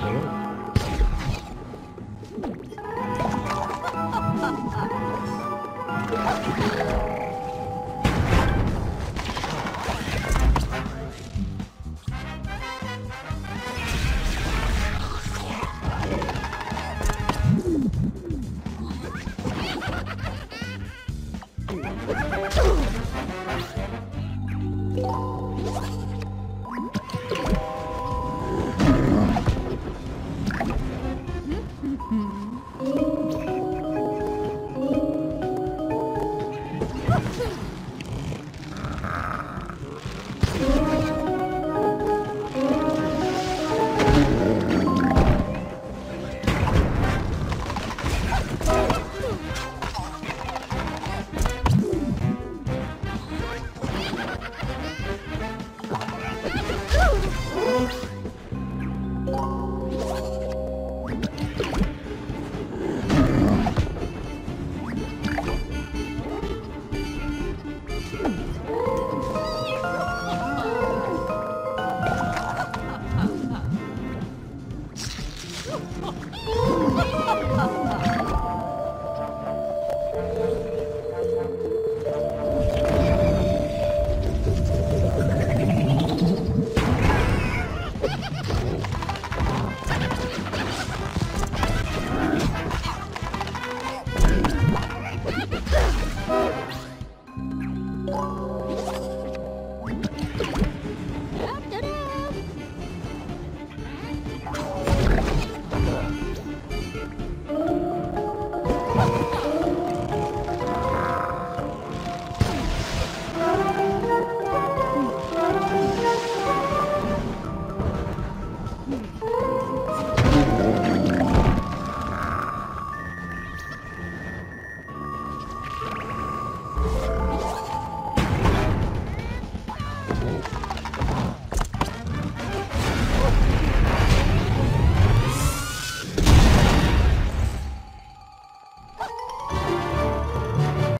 Hello.